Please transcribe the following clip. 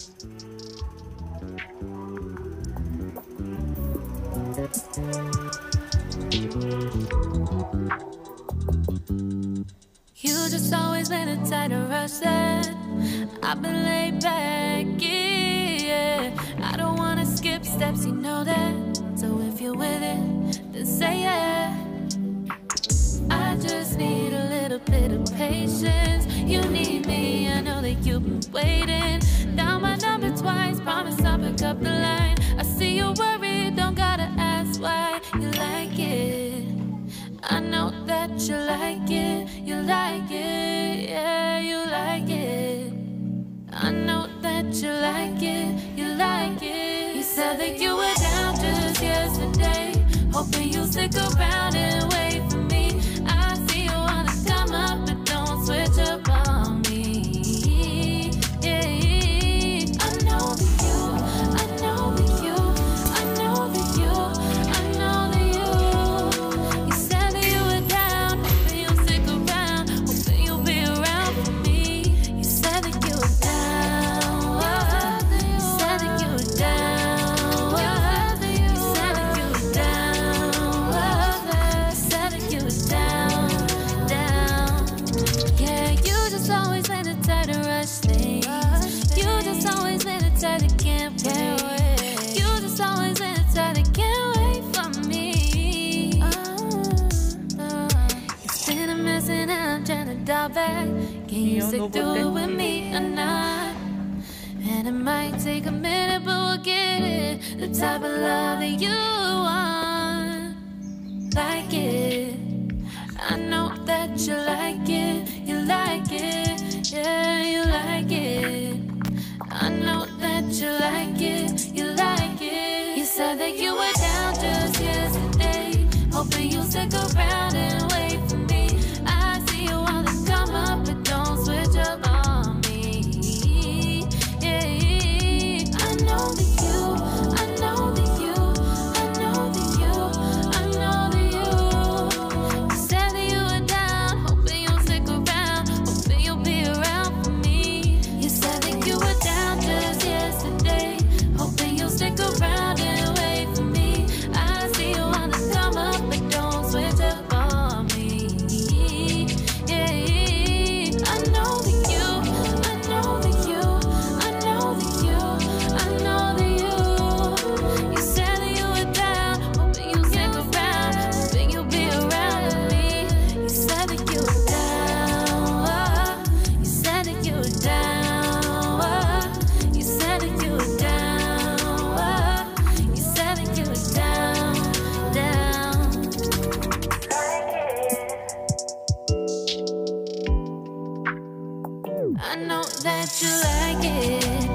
You just always been a tighter rush I've been laid back, yeah. I don't wanna skip steps, you know that. So if you're with it, then say yeah. I just need a little bit of patience. You need me, I know that you've been waiting pick up the line. I see you're worried, don't gotta ask why you like it. I know that you like it, you like it, yeah, you like it. I know that you like it, you like it. You said that you were Can you stick through with me or not? And it might take a minute, but we'll get it. The type of love that you want. Like it. I know that you like it. You like it. Yeah, you like it. I know that you like it. You like it. You said that you were down just yesterday. Hoping you'll stick around. I know that you like it.